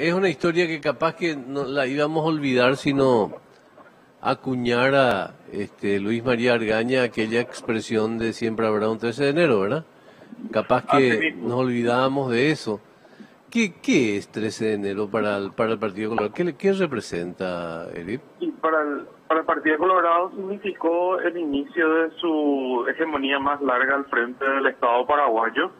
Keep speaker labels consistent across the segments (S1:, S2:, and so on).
S1: es una historia que capaz que no la íbamos a olvidar si no acuñara este, Luis María Argaña aquella expresión de siempre habrá un 13 de enero, ¿verdad? Capaz que nos olvidábamos de eso. ¿Qué, ¿Qué es 13 de enero para el, para el Partido Colorado? ¿Qué, qué representa?
S2: Y para el, para el Partido Colorado significó el inicio de su hegemonía más larga al frente del Estado paraguayo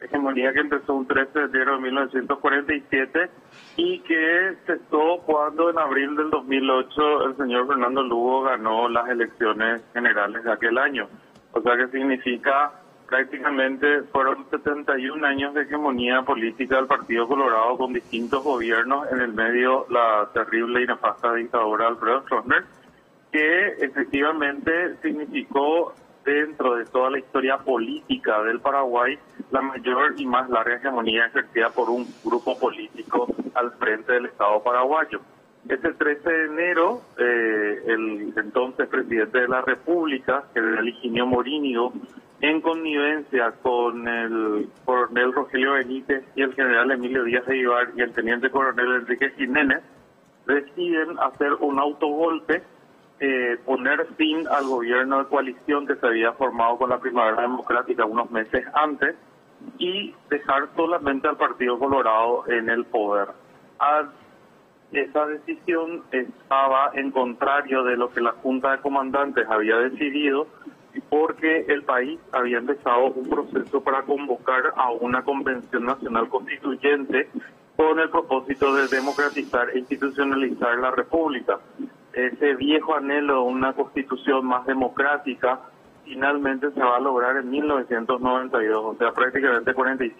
S2: hegemonía que empezó un 13 de enero de 1947 y que cesó cuando en abril del 2008 el señor Fernando Lugo ganó las elecciones generales de aquel año. O sea que significa prácticamente fueron 71 años de hegemonía política del Partido Colorado con distintos gobiernos, en el medio la terrible y nefasta dictadura Alfredo Stroessner, que efectivamente significó dentro de toda la historia política del Paraguay la mayor y más larga hegemonía ejercida por un grupo político al frente del Estado paraguayo. Este 13 de enero, eh, el entonces presidente de la República, general Higinio Morínigo, en connivencia con el coronel Rogelio Benítez y el general Emilio Díaz de Ibar y el teniente coronel Enrique Jiménez, deciden hacer un autogolpe eh, poner fin al gobierno de coalición que se había formado con la Primavera Democrática unos meses antes y dejar solamente al Partido Colorado en el poder. esa decisión estaba en contrario de lo que la Junta de Comandantes había decidido porque el país había empezado un proceso para convocar a una convención nacional constituyente con el propósito de democratizar e institucionalizar la República ese viejo anhelo de una constitución más democrática finalmente se va a lograr en 1992, o sea, prácticamente 45